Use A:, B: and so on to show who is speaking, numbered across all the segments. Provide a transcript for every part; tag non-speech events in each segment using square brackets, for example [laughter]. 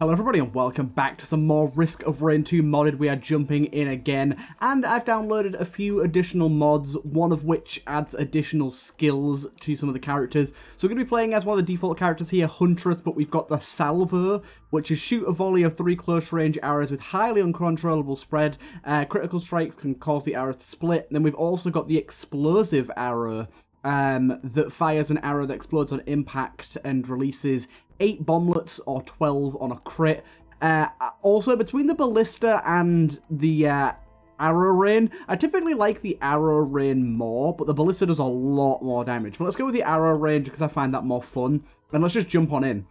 A: Hello everybody and welcome back to some more Risk of Rain 2 modded. We are jumping in again and I've downloaded a few additional mods, one of which adds additional skills to some of the characters. So we're going to be playing as one of the default characters here, Huntress, but we've got the Salvo, which is shoot a volley of three close range arrows with highly uncontrollable spread. Uh, critical strikes can cause the arrows to split. Then we've also got the explosive arrow, um, that fires an arrow that explodes on impact and releases 8 bomblets or 12 on a crit. Uh, also, between the ballista and the uh, arrow rain, I typically like the arrow rain more, but the ballista does a lot more damage. But let's go with the arrow rain because I find that more fun. And let's just jump on in.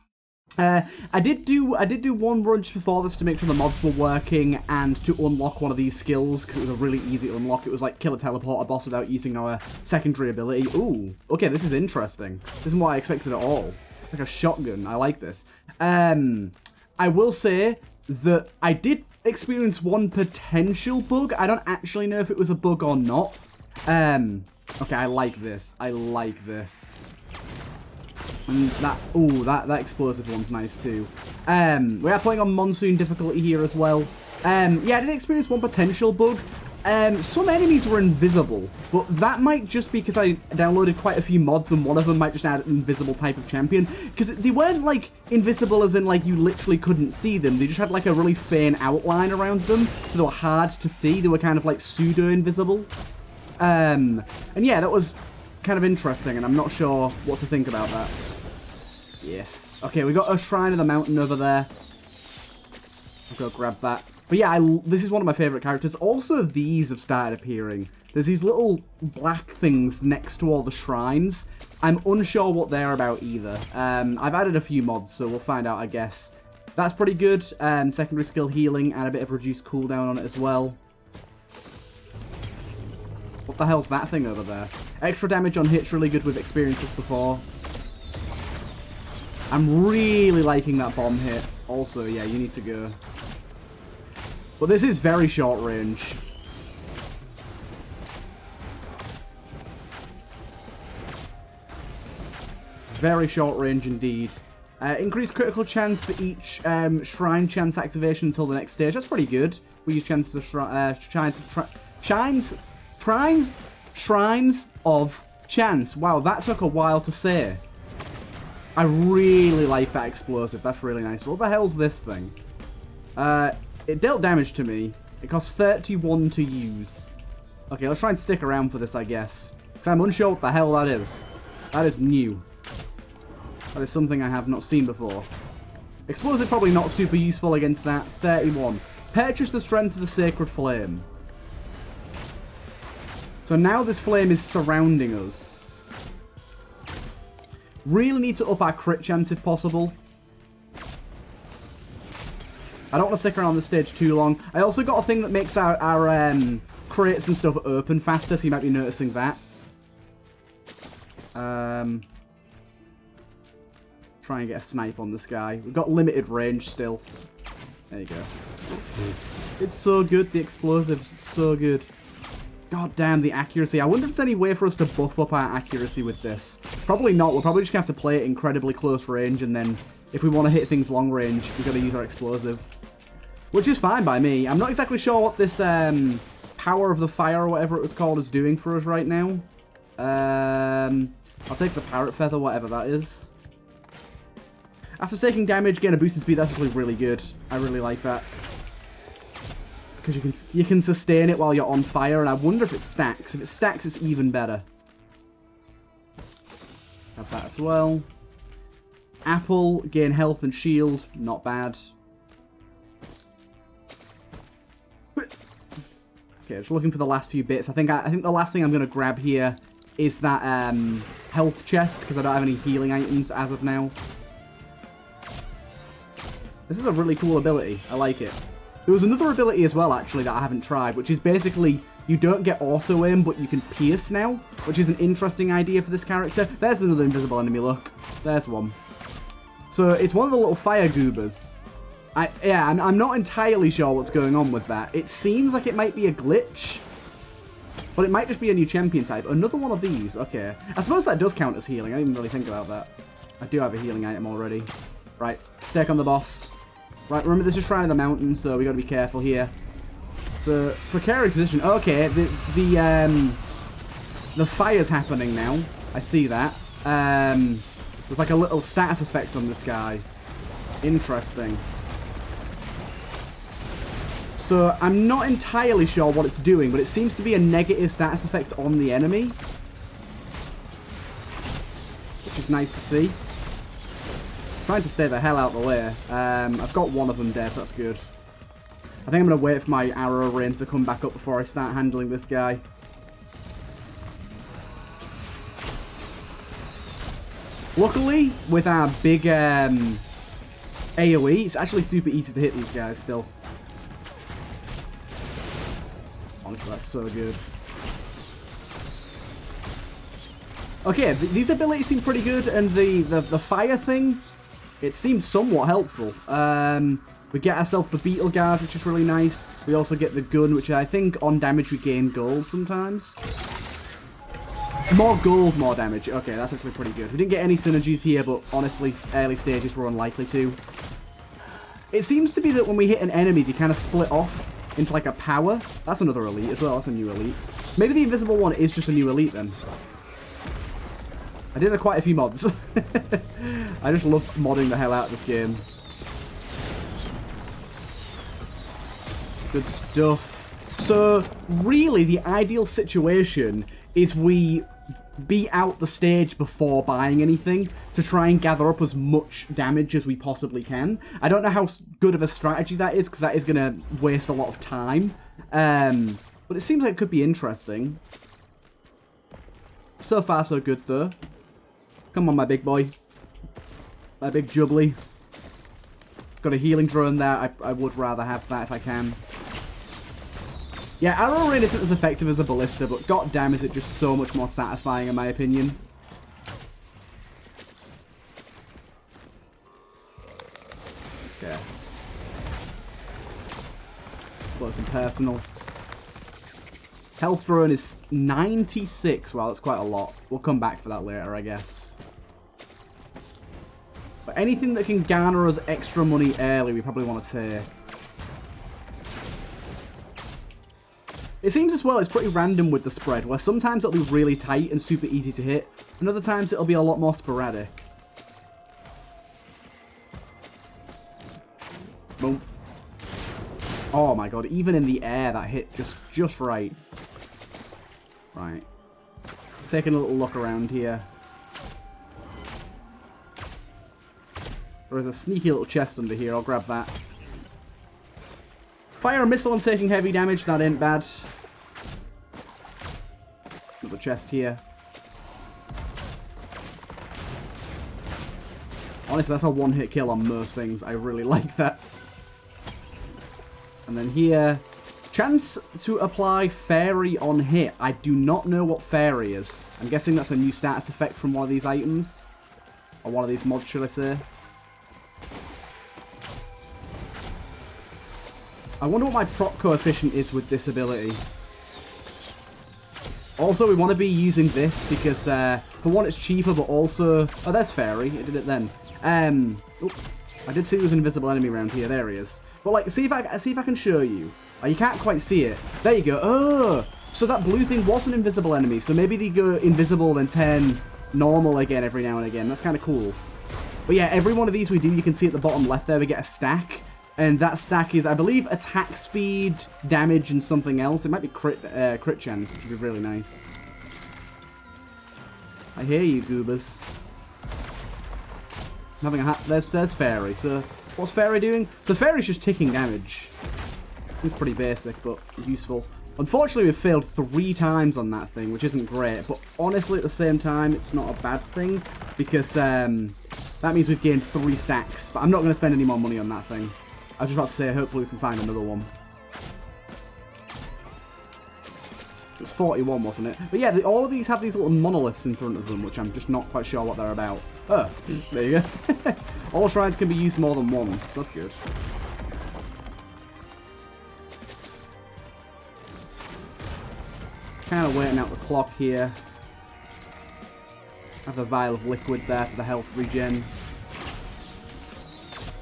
A: Uh, I did do I did do one run just before this to make sure the mods were working and to unlock one of these skills because it was a really easy to unlock. It was like kill a teleporter boss without using our secondary ability. Ooh, okay, this is interesting. This isn't what I expected at all like a shotgun. I like this. Um, I will say that I did experience one potential bug. I don't actually know if it was a bug or not. Um, okay, I like this. I like this. And that, oh, that, that explosive one's nice too. Um, we are playing on Monsoon difficulty here as well. Um, yeah, I did experience one potential bug. Um, some enemies were invisible, but that might just be because I downloaded quite a few mods and one of them might just add an invisible type of champion. Because they weren't like invisible as in like you literally couldn't see them. They just had like a really thin outline around them, so they were hard to see. They were kind of like pseudo-invisible. Um, and yeah, that was kind of interesting and I'm not sure what to think about that. Yes. Okay, we got a Shrine of the Mountain over there. I'll go grab that. But yeah, I, this is one of my favourite characters. Also, these have started appearing. There's these little black things next to all the shrines. I'm unsure what they're about either. Um, I've added a few mods, so we'll find out, I guess. That's pretty good. Um, secondary skill healing and a bit of reduced cooldown on it as well. What the hell's that thing over there? Extra damage on hits, really good with experiences before. I'm really liking that bomb hit. Also, yeah, you need to go. But this is very short range. Very short range indeed. Uh, increased critical chance for each um, shrine chance activation until the next stage. That's pretty good. We use chances of shri uh, shrines, shrines of chance. Wow, that took a while to say. I really like that explosive. That's really nice. What the hell's this thing? Uh, it dealt damage to me. It costs 31 to use. Okay, let's try and stick around for this, I guess. Because I'm unsure what the hell that is. That is new. That is something I have not seen before. Explosive probably not super useful against that. 31. Purchase the strength of the sacred flame. So now this flame is surrounding us. Really need to up our crit chance if possible. I don't want to stick around the stage too long. I also got a thing that makes our, our um, crates and stuff open faster, so you might be noticing that. Um, try and get a snipe on this guy. We've got limited range still. There you go. It's so good, the explosives. It's so good. God damn, the accuracy. I wonder if there's any way for us to buff up our accuracy with this. Probably not. We're probably just going to have to play it incredibly close range, and then if we want to hit things long range, we've got to use our explosive. Which is fine by me. I'm not exactly sure what this um, power of the fire or whatever it was called is doing for us right now. Um, I'll take the parrot feather, whatever that is. After taking damage, gain a boost in speed. That's actually really good. I really like that. Because you can you can sustain it while you're on fire, and I wonder if it stacks. If it stacks, it's even better. Have that as well. Apple, gain health and shield. Not bad. Okay, just looking for the last few bits. I think I, I think the last thing I'm going to grab here is that um, health chest, because I don't have any healing items as of now. This is a really cool ability. I like it. There was another ability as well, actually, that I haven't tried, which is basically you don't get auto-aim, but you can pierce now, which is an interesting idea for this character. There's another invisible enemy, look. There's one. So it's one of the little fire goobers. I, yeah, I'm, I'm not entirely sure what's going on with that. It seems like it might be a glitch. But it might just be a new champion type. Another one of these. Okay. I suppose that does count as healing. I didn't really think about that. I do have a healing item already. Right. Stake on the boss. Right, remember this is Shrine of the Mountains, so we got to be careful here. It's a precarious position. Okay, the the um the fire's happening now. I see that. Um, there's like a little status effect on this guy. Interesting. So I'm not entirely sure what it's doing, but it seems to be a negative status effect on the enemy. Which is nice to see. Trying to stay the hell out of the way. Um, I've got one of them dead, that's good. I think I'm going to wait for my arrow rain to come back up before I start handling this guy. Luckily, with our big um, AoE, it's actually super easy to hit these guys still. Honestly, that's so good. Okay, th these abilities seem pretty good, and the, the, the fire thing, it seems somewhat helpful. Um, we get ourselves the Beetle Guard, which is really nice. We also get the gun, which I think on damage we gain gold sometimes. More gold, more damage. Okay, that's actually pretty good. We didn't get any synergies here, but honestly, early stages were unlikely to. It seems to be that when we hit an enemy, they kind of split off into like a power. That's another elite as well. That's a new elite. Maybe the invisible one is just a new elite then. I did a quite a few mods. [laughs] I just love modding the hell out of this game. Good stuff. So, really, the ideal situation is we beat out the stage before buying anything to try and gather up as much damage as we possibly can. I don't know how good of a strategy that is because that is going to waste a lot of time. Um, but it seems like it could be interesting. So far, so good, though. Come on, my big boy. My big jubbly. Got a healing drone there. I, I would rather have that if I can. Yeah, Arrow Rain isn't as effective as a Ballista, but goddamn is it just so much more satisfying in my opinion. Okay. Close and personal. Health drone is 96. Well, that's quite a lot. We'll come back for that later, I guess. But anything that can garner us extra money early, we probably want to take. It seems as well it's pretty random with the spread, where sometimes it'll be really tight and super easy to hit, and other times it'll be a lot more sporadic. Boom. Oh my god, even in the air that hit just, just right. Right. Taking a little look around here. There is a sneaky little chest under here, I'll grab that. Fire a missile, I'm taking heavy damage, that ain't bad. Another chest here. Honestly, that's a one-hit kill on most things. I really [laughs] like that. And then here, chance to apply Fairy on hit. I do not know what Fairy is. I'm guessing that's a new status effect from one of these items. Or one of these mods, should I say. I wonder what my proc coefficient is with this ability. Also, we want to be using this because, uh, for one, it's cheaper, but also... Oh, there's Fairy. It did it then. Um, oops. I did see there was an invisible enemy around here. There he is. But, like, see if I, see if I can show you. Oh, you can't quite see it. There you go. Oh! So that blue thing was an invisible enemy. So maybe they go invisible and turn normal again every now and again. That's kind of cool. But yeah, every one of these we do, you can see at the bottom left there, we get a stack. And that stack is, I believe, attack speed, damage, and something else. It might be crit, uh, crit chance, which would be really nice. I hear you, goobers. Having a hat. There's, there's Fairy. So, what's Fairy doing? So, Fairy's just ticking damage. It's pretty basic, but useful. Unfortunately, we've failed three times on that thing, which isn't great. But honestly, at the same time, it's not a bad thing. Because um, that means we've gained three stacks. But I'm not going to spend any more money on that thing. I was just about to say, hopefully we can find another one. It was 41, wasn't it? But yeah, the, all of these have these little monoliths in front of them, which I'm just not quite sure what they're about. Oh, there you go. [laughs] all shrines can be used more than once. That's good. Kind of waiting out the clock here. Have a vial of liquid there for the health regen.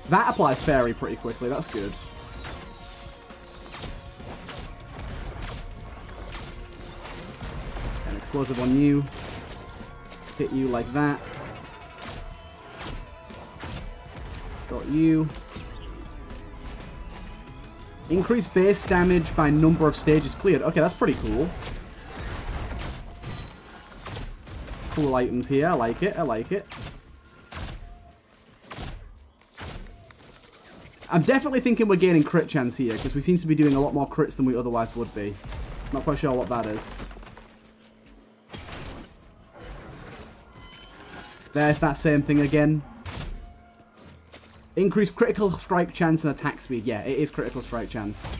A: That applies fairy pretty quickly. That's good. An explosive on you. Hit you like that. Got you. Increase base damage by number of stages cleared. Okay, that's pretty cool. Cool items here. I like it. I like it. I'm definitely thinking we're gaining crit chance here, because we seem to be doing a lot more crits than we otherwise would be. Not quite sure what that is. There's that same thing again. Increase critical strike chance and attack speed. Yeah, it is critical strike chance.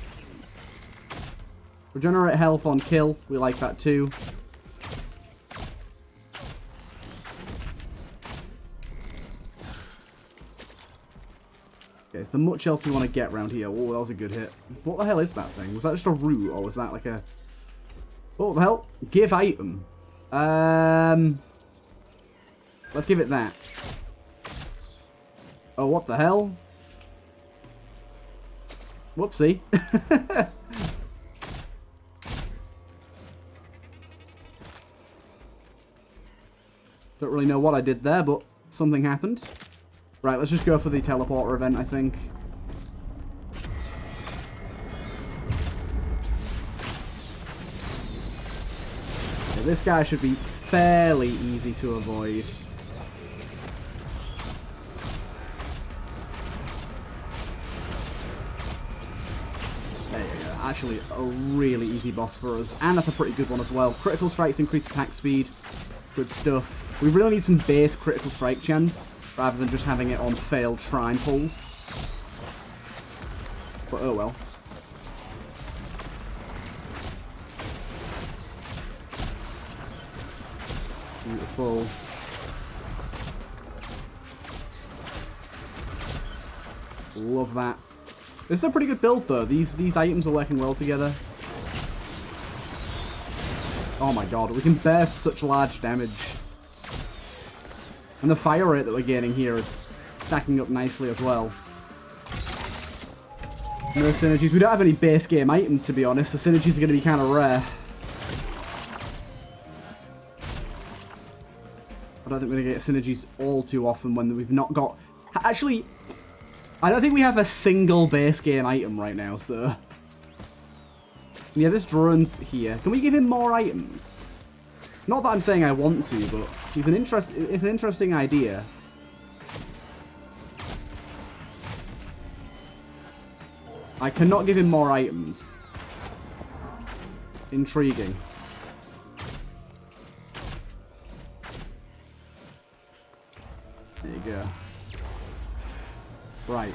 A: Regenerate health on kill. We like that too. Is there much else we want to get around here? Oh, that was a good hit. What the hell is that thing? Was that just a root or was that like a... What the hell? Give item. Um... Let's give it that. Oh, what the hell? Whoopsie. [laughs] Don't really know what I did there, but something happened. Right, let's just go for the teleporter event, I think. Okay, this guy should be fairly easy to avoid. actually a really easy boss for us. And that's a pretty good one as well. Critical strikes increase attack speed. Good stuff. We really need some base critical strike chance, rather than just having it on failed shrine pulls. But oh well. Beautiful. Love that. This is a pretty good build, though. These these items are working well together. Oh my god, we can bear such large damage. And the fire rate that we're gaining here is stacking up nicely as well. No synergies. We don't have any base game items, to be honest, so synergies are going to be kind of rare. I don't think we're going to get synergies all too often when we've not got... Actually, I don't think we have a single base game item right now, so... Yeah, this drone's here. Can we give him more items? Not that I'm saying I want to, but he's an interest. It's an interesting idea. I cannot give him more items. Intriguing. There you go. Right.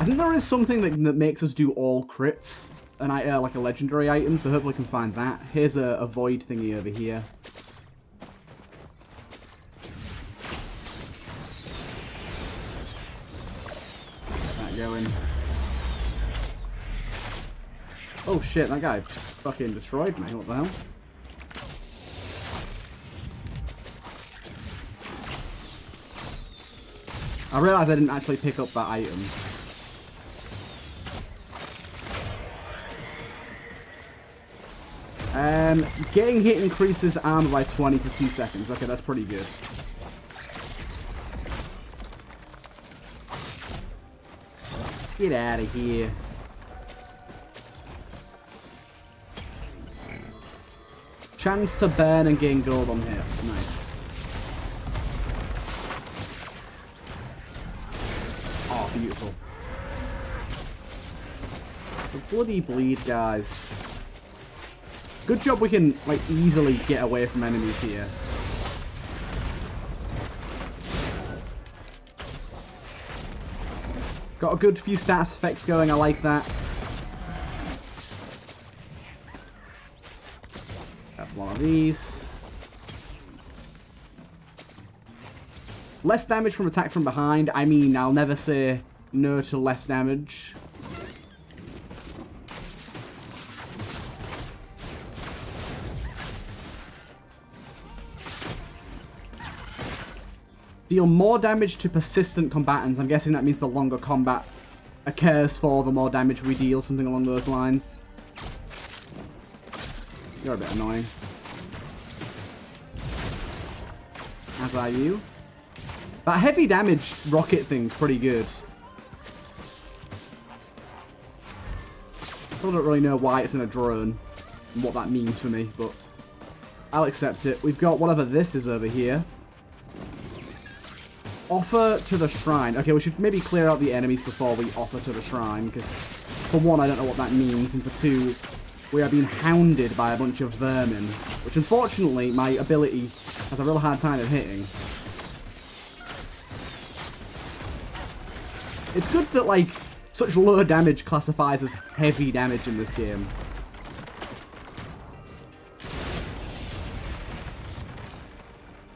A: I think there is something that, that makes us do all crits, and I uh, like a legendary item, so hopefully I can find that. Here's a, a void thingy over here. That going. Oh shit, that guy fucking destroyed me. What the hell? I realised I didn't actually pick up that item. Um, getting hit increases armor by 20 for 2 seconds. Okay, that's pretty good. Get out of here. Chance to burn and gain gold on here. Nice. Oh, beautiful. The bloody bleed, guys. Good job we can, like, easily get away from enemies here. Got a good few status effects going, I like that. Have one of these. Less damage from attack from behind. I mean, I'll never say no to less damage. Deal more damage to persistent combatants. I'm guessing that means the longer combat occurs for, the more damage we deal, something along those lines. You're a bit annoying. As are you. That heavy damage rocket thing's pretty good. Still don't really know why it's in a drone and what that means for me, but I'll accept it. We've got whatever this is over here. Offer to the shrine. Okay, we should maybe clear out the enemies before we offer to the shrine, because for one, I don't know what that means, and for two, we are being hounded by a bunch of vermin, which unfortunately my ability has a real hard time of hitting. It's good that, like, such low damage classifies as heavy damage in this game.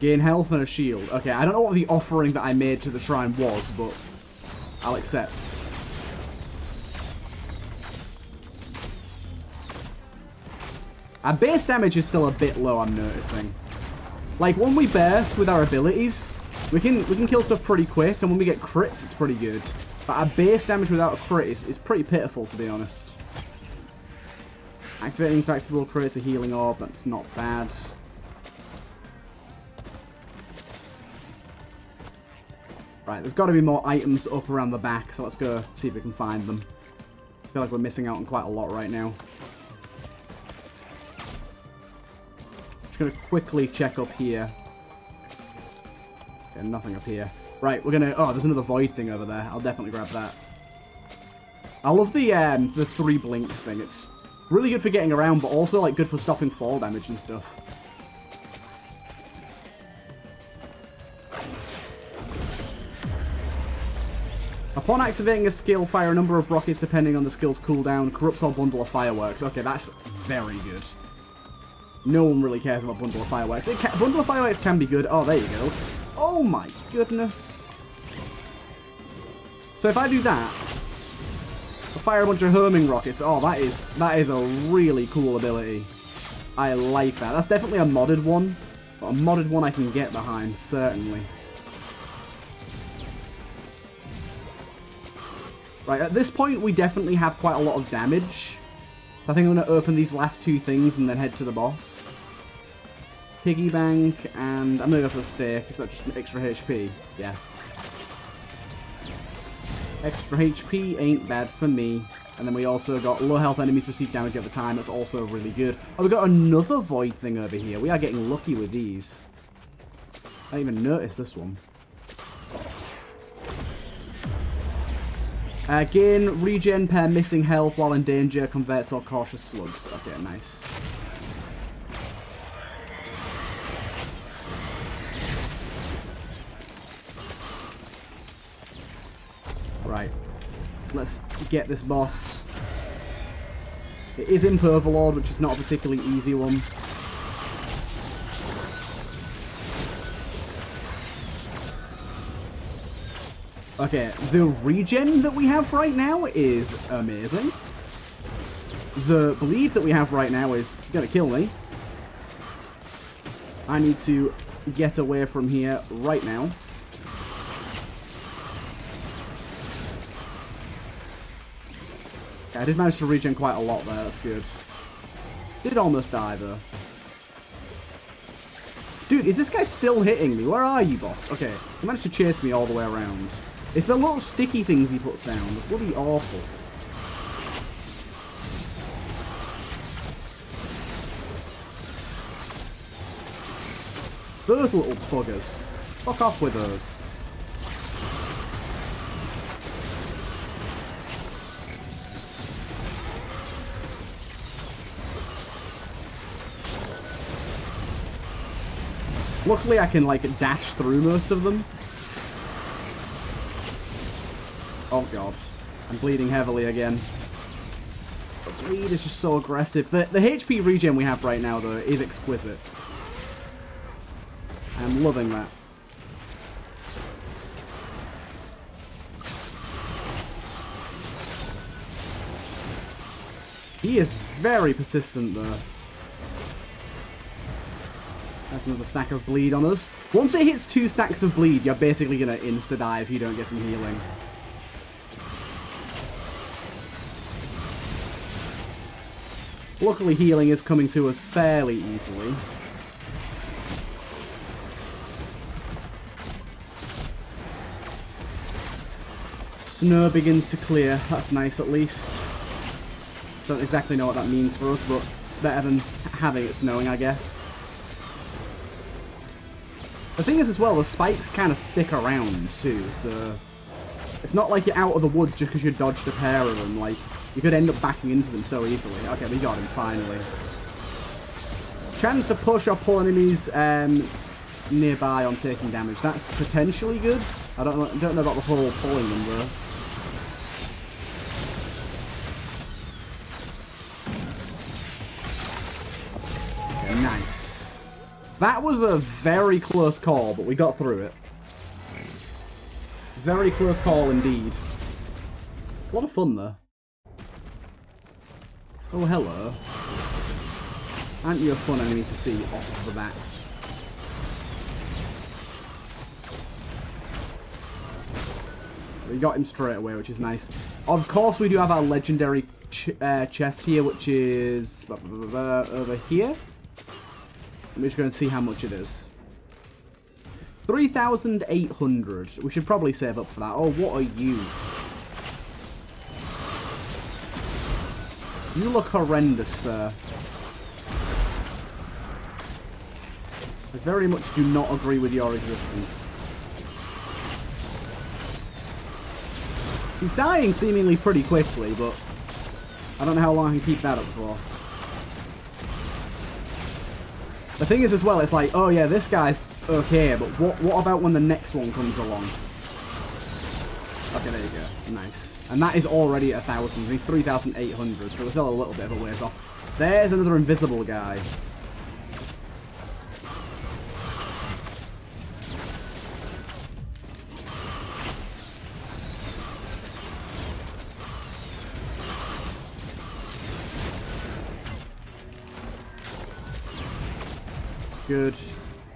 A: Gain health and a shield. Okay, I don't know what the offering that I made to the shrine was, but I'll accept. Our base damage is still a bit low, I'm noticing. Like, when we burst with our abilities, we can we can kill stuff pretty quick, and when we get crits, it's pretty good. But our base damage without a crit is, is pretty pitiful, to be honest. Activating interactable creates a healing orb, that's not bad. Right, there's got to be more items up around the back, so let's go see if we can find them. I feel like we're missing out on quite a lot right now. Just going to quickly check up here. Okay, nothing up here. Right, we're going to... Oh, there's another void thing over there. I'll definitely grab that. I love the um, the three blinks thing. It's really good for getting around, but also like good for stopping fall damage and stuff. Upon activating a skill, fire a number of rockets depending on the skill's cooldown. Corrupts or bundle of fireworks. Okay, that's very good. No one really cares about bundle of fireworks. Can, bundle of fireworks can be good. Oh, there you go. Oh my goodness. So if I do that, I fire a bunch of homing rockets. Oh, that is that is a really cool ability. I like that. That's definitely a modded one. But a modded one I can get behind, certainly. Right, at this point, we definitely have quite a lot of damage. I think I'm going to open these last two things and then head to the boss. Piggy bank, and I'm going to go for the steak. Is that just extra HP? Yeah. Extra HP ain't bad for me. And then we also got low health enemies receive damage over time. That's also really good. Oh, we got another void thing over here. We are getting lucky with these. I didn't even notice this one. Again, regen per missing health while in danger converts all cautious slugs. Okay, nice. Right. Let's get this boss. It is Imp Overlord, which is not a particularly easy one. Okay, the regen that we have right now is amazing. The bleed that we have right now is gonna kill me. I need to get away from here right now. I did manage to regen quite a lot there, that's good. Did almost die though. Dude, is this guy still hitting me? Where are you, boss? Okay, he managed to chase me all the way around. It's the little sticky things he puts down. It's bloody awful. Those little buggers. Fuck off with those. Luckily I can like dash through most of them. Oh god. I'm bleeding heavily again. The bleed is just so aggressive. The, the HP regen we have right now, though, is exquisite. I'm loving that. He is very persistent, though. That's another stack of bleed on us. Once it hits two stacks of bleed, you're basically going to insta-die if you don't get some healing. Luckily, healing is coming to us fairly easily. Snow begins to clear. That's nice, at least. Don't exactly know what that means for us, but it's better than having it snowing, I guess. The thing is as well, the spikes kind of stick around too, so... It's not like you're out of the woods just because you dodged a pair of them, like, you could end up backing into them so easily. Okay, we got him, finally. Chance to push or pull enemies um, nearby on taking damage. That's potentially good. I don't know, don't know about the whole pulling them though. Nice. That was a very close call, but we got through it. Very close call indeed. A lot of fun though. Oh, hello. Aren't you a fun enemy to see off the bat? We got him straight away, which is nice. Of course, we do have our legendary ch uh, chest here, which is over here. Let me just go and see how much it is. 3,800. We should probably save up for that. Oh, what are you? You look horrendous, sir. I very much do not agree with your existence. He's dying seemingly pretty quickly, but I don't know how long I can keep that up for. The thing is as well, it's like, oh yeah, this guy's okay, but what what about when the next one comes along? Okay, there you go. Nice. And that is already a 1,000. I mean, 3,800, so we're still a little bit of a ways off. There's another invisible guy. Good.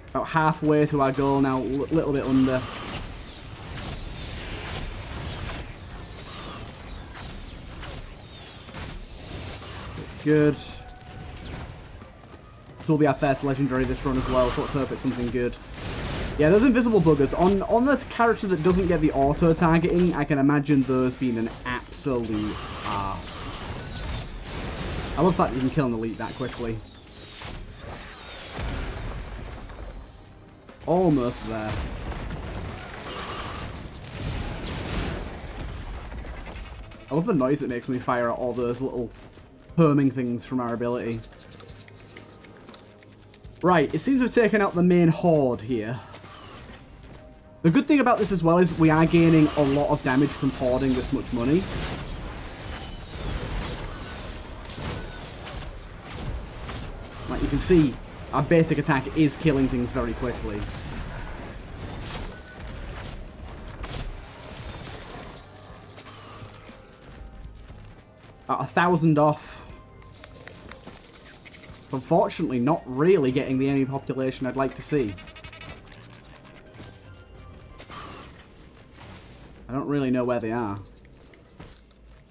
A: About halfway to our goal now, a little bit under. Good. This will be our first legendary this run as well, so let's hope it's something good. Yeah, those invisible buggers. On, on the character that doesn't get the auto-targeting, I can imagine those being an absolute ass. I love that you can kill an elite that quickly. Almost there. I love the noise it makes when we fire out all those little herming things from our ability. Right, it seems we've taken out the main horde here. The good thing about this as well is we are gaining a lot of damage from hoarding this much money. Like you can see, our basic attack is killing things very quickly. A thousand off. Unfortunately, not really getting the enemy population I'd like to see. I don't really know where they are.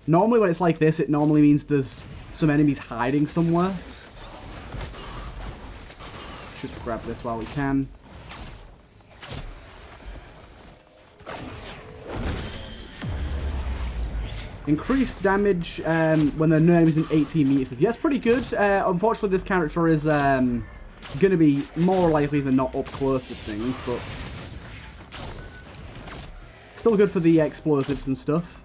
A: Normally when it's like this, it normally means there's some enemies hiding somewhere. Should grab this while we can. Increased damage um, when the name is in 18 meters. That's pretty good. Uh, unfortunately, this character is um, going to be more likely than not up close with things, but still good for the explosives and stuff.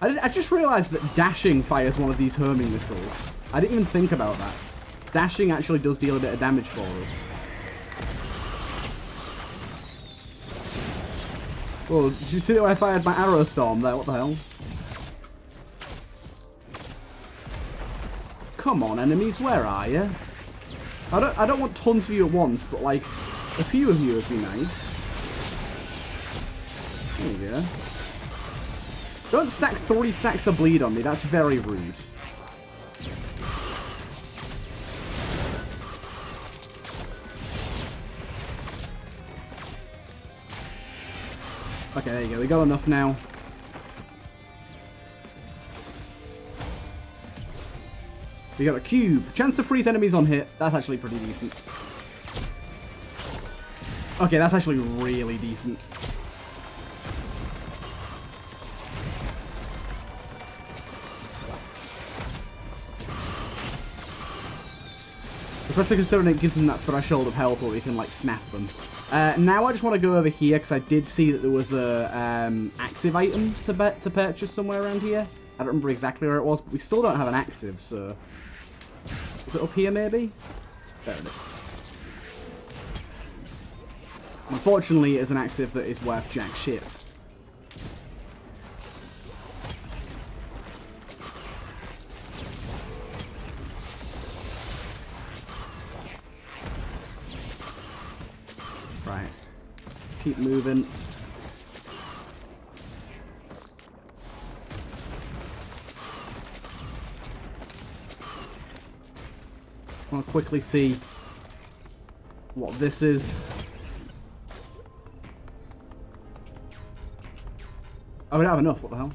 A: I, did, I just realised that dashing fires one of these herming missiles. I didn't even think about that. Dashing actually does deal a bit of damage for us. Well, did you see that I fired my arrow storm there? What the hell? Come on, enemies, where are you? I don't, I don't want tons of you at once, but like, a few of you would be nice. There you go. Don't stack three stacks of bleed on me. That's very rude. Okay, there you go. We got enough now. We got a cube. Chance to freeze enemies on hit. That's actually pretty decent. Okay, that's actually really decent. Especially considering it gives them that threshold of health where we can, like, snap them. Uh, now I just want to go over here because I did see that there was a um, active item to, bet to purchase somewhere around here. I don't remember exactly where it was, but we still don't have an active, so... Is it up here, maybe? There it is. Unfortunately, it's an active that is worth jack shit. Keep moving. I to quickly see what this is. We don't have enough. What the hell?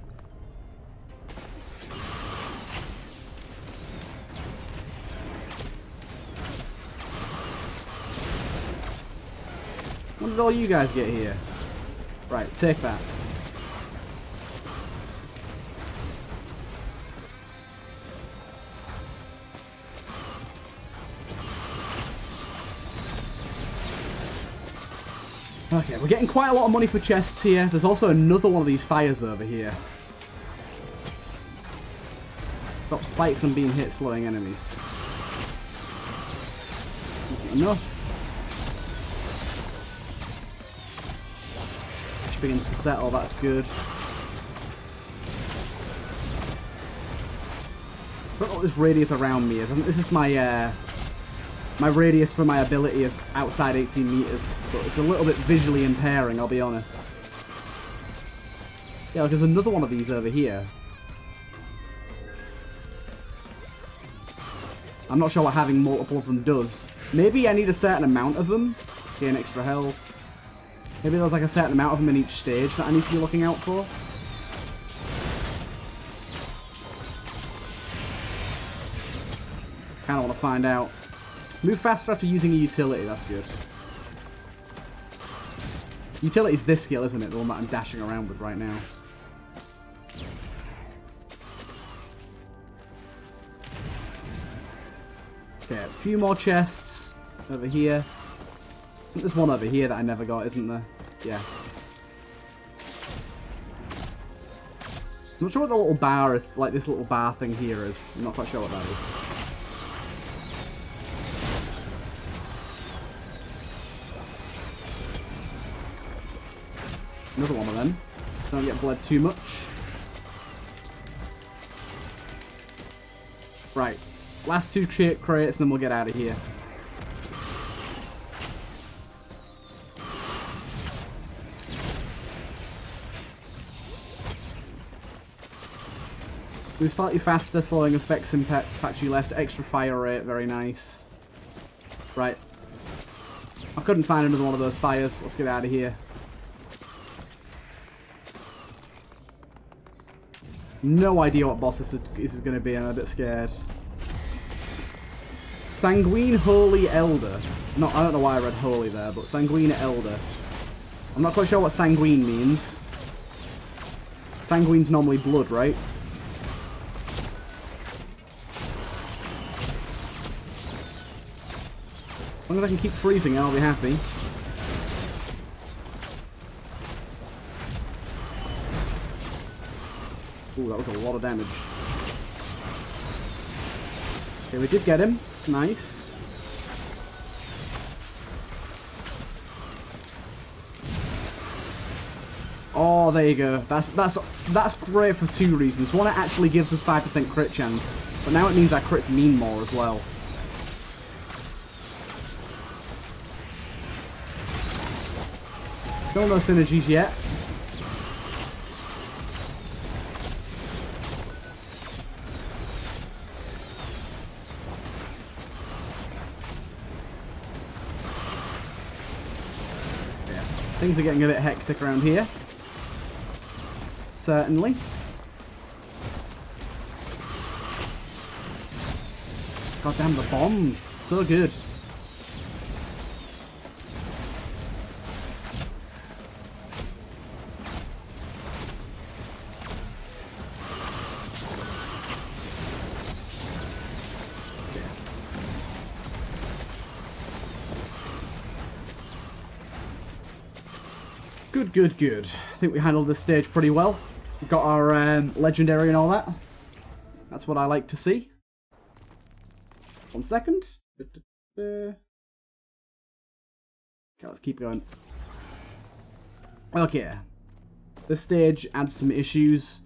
A: What did all you guys get here? Right, take that. Okay, we're getting quite a lot of money for chests here. There's also another one of these fires over here. Stop spikes on being hit, slowing enemies. Enough. Begins to settle, that's good. Don't what this radius around me is. This is my uh, my radius for my ability of outside 18 meters, but it's a little bit visually impairing, I'll be honest. Yeah, there's another one of these over here. I'm not sure what having multiple of them does. Maybe I need a certain amount of them to gain extra health. Maybe there's like a certain amount of them in each stage that I need to be looking out for. Kinda want to find out. Move faster after using a utility, that's good. Utility is this skill, isn't it? The one that I'm dashing around with right now. Okay, a few more chests over here. There's one over here that I never got, isn't there? Yeah. I'm not sure what the little bar is, like this little bar thing here is. I'm not quite sure what that is. Another one of them. So don't get bled too much. Right. Last two crates and then we'll get out of here. Move slightly faster, slowing effects impact you less. Extra fire rate, very nice. Right. I couldn't find another one of those fires. Let's get out of here. No idea what boss this is, is going to be, I'm a bit scared. Sanguine Holy Elder. No, I don't know why I read Holy there, but Sanguine Elder. I'm not quite sure what Sanguine means. Sanguine's normally blood, right? Long as I can keep freezing, I'll be happy. Ooh, that was a lot of damage. Okay, we did get him. Nice. Oh, there you go. That's that's that's great for two reasons. One, it actually gives us 5% crit chance, but now it means our crits mean more as well. Still no synergies yet. Yeah. Things are getting a bit hectic around here. certainly. God damn, the bombs. So good. Good, good. I think we handled this stage pretty well. We got our um, legendary and all that. That's what I like to see. One second. Okay, let's keep going. Okay. This stage adds some issues.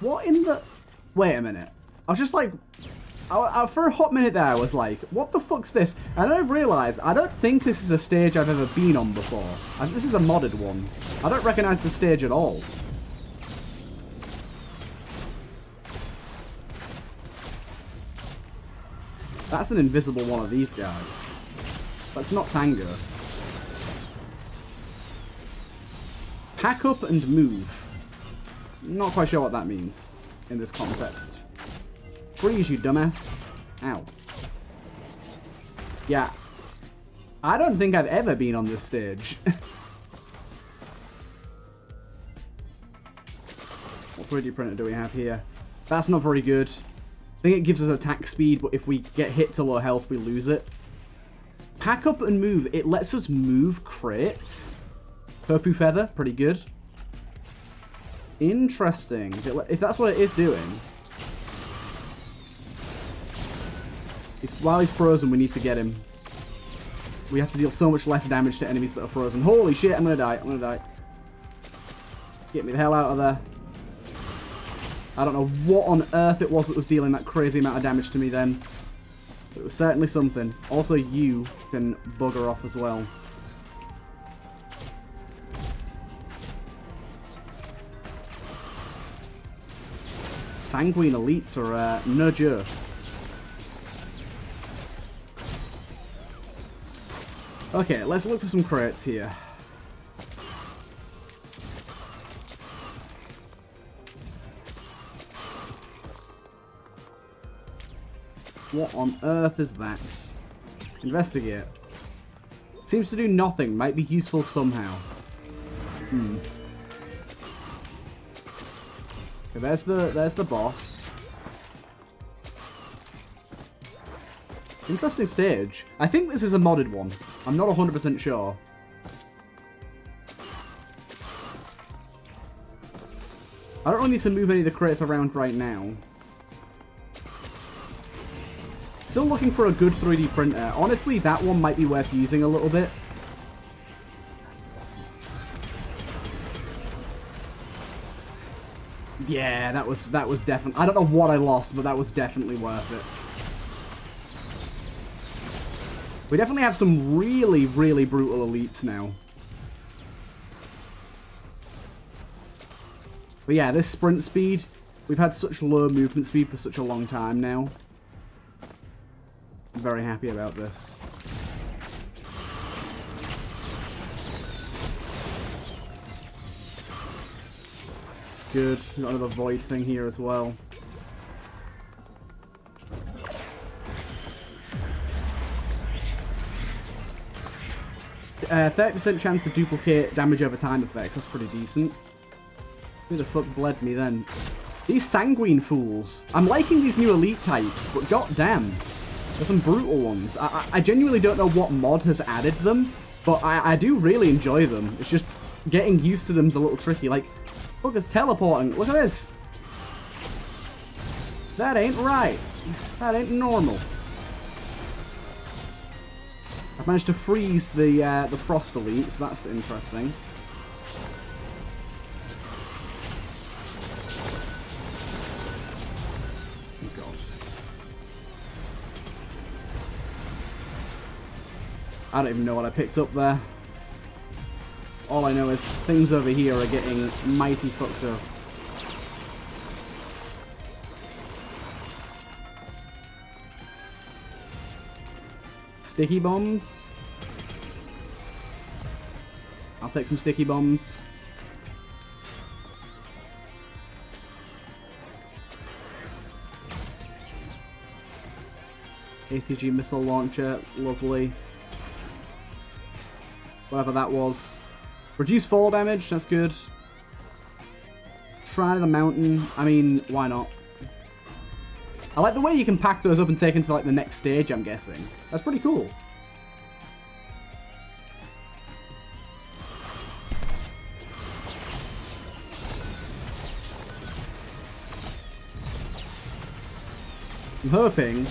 A: What in the... Wait a minute. I was just like... I, I, for a hot minute there, I was like, what the fuck's this? And then I realised, I don't think this is a stage I've ever been on before. I, this is a modded one. I don't recognise the stage at all. That's an invisible one of these guys. That's not Tango. Pack up and move. Not quite sure what that means in this context. Freeze, you dumbass. Ow. Yeah. I don't think I've ever been on this stage. [laughs] what 3D printer do we have here? That's not very good. I think it gives us attack speed, but if we get hit to low health, we lose it. Pack up and move. It lets us move crits. Purple Feather, pretty good. Interesting. If that's what it is doing. He's, while he's frozen, we need to get him. We have to deal so much less damage to enemies that are frozen. Holy shit, I'm gonna die. I'm gonna die. Get me the hell out of there. I don't know what on earth it was that was dealing that crazy amount of damage to me then. It was certainly something. Also, you can bugger off as well. Sanguine elites are uh, no joke. Okay, let's look for some crates here. What on earth is that? Investigate. Seems to do nothing. Might be useful somehow. Hmm. Okay, there's the there's the boss. Interesting stage. I think this is a modded one. I'm not 100% sure. I don't really need to move any of the crates around right now. Still looking for a good 3D printer. Honestly, that one might be worth using a little bit. Yeah, that was that was definitely. I don't know what I lost, but that was definitely worth it. We definitely have some really, really brutal elites now. But yeah, this sprint speed, we've had such low movement speed for such a long time now I'm very happy about this. It's good. We've got another void thing here as well. Uh, 30% chance to duplicate damage over time effects. That's pretty decent. Who the fuck bled me then? These sanguine fools. I'm liking these new elite types, but goddamn. There's some brutal ones. I, I, genuinely don't know what mod has added them, but I, I do really enjoy them. It's just getting used to them's a little tricky. Like, it's teleporting. Look at this. That ain't right. That ain't normal. Managed to freeze the uh, the frost elites. That's interesting. I don't even know what I picked up there. All I know is things over here are getting mighty fucked up. sticky bombs. I'll take some sticky bombs. ATG missile launcher, lovely. Whatever that was. Reduce fall damage, that's good. Try the mountain, I mean, why not? I like the way you can pack those up and take them to like the next stage, I'm guessing. That's pretty cool. I'm hoping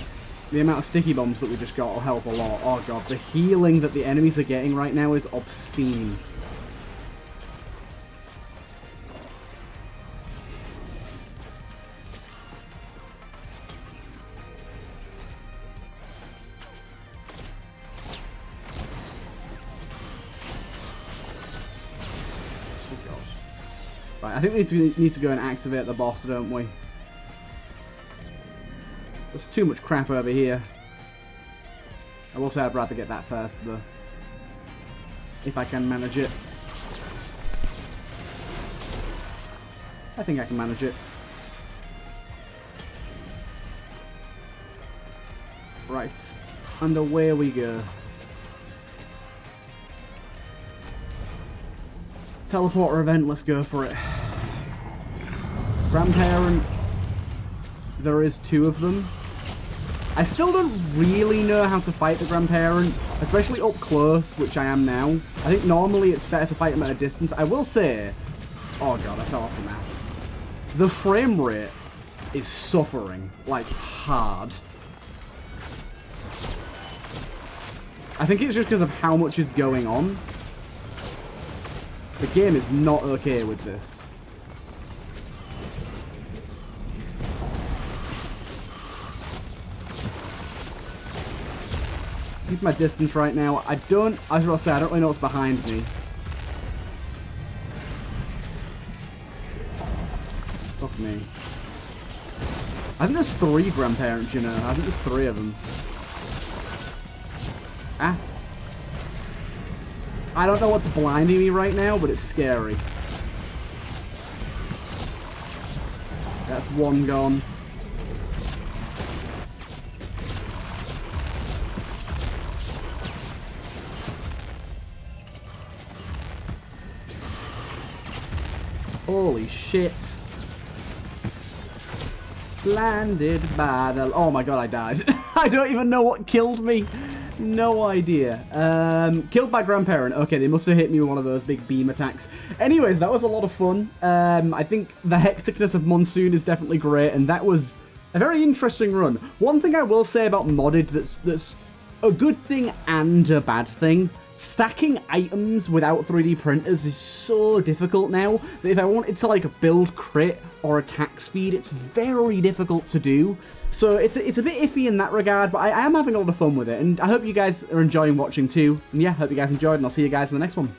A: the amount of sticky bombs that we just got will help a lot. Oh god, the healing that the enemies are getting right now is obscene. Think we need to, need to go and activate the boss, don't we? There's too much crap over here. I will say I'd rather get that first, though. If I can manage it. I think I can manage it. Right. And away we go. Teleporter event, let's go for it. Grandparent. There is two of them. I still don't really know how to fight the grandparent, especially up close, which I am now. I think normally it's better to fight him at a distance. I will say, oh god, I fell off the map. The frame rate is suffering, like, hard. I think it's just because of how much is going on. The game is not okay with this. Keep my distance right now. I don't, I say, I don't really know what's behind me. Fuck me. I think there's three grandparents, you know. I think there's three of them. Ah. I don't know what's blinding me right now, but it's scary. That's one gone. Shit. Landed by the... Oh my god, I died. [laughs] I don't even know what killed me. No idea. Um, killed by grandparent. Okay, they must have hit me with one of those big beam attacks. Anyways, that was a lot of fun. Um, I think the hecticness of Monsoon is definitely great, and that was a very interesting run. One thing I will say about modded that's that's a good thing and a bad thing Stacking items without 3D printers is so difficult now that if I wanted to like build crit or attack speed, it's very difficult to do. So it's a, it's a bit iffy in that regard, but I, I am having a lot of fun with it, and I hope you guys are enjoying watching too. And yeah, hope you guys enjoyed, and I'll see you guys in the next one.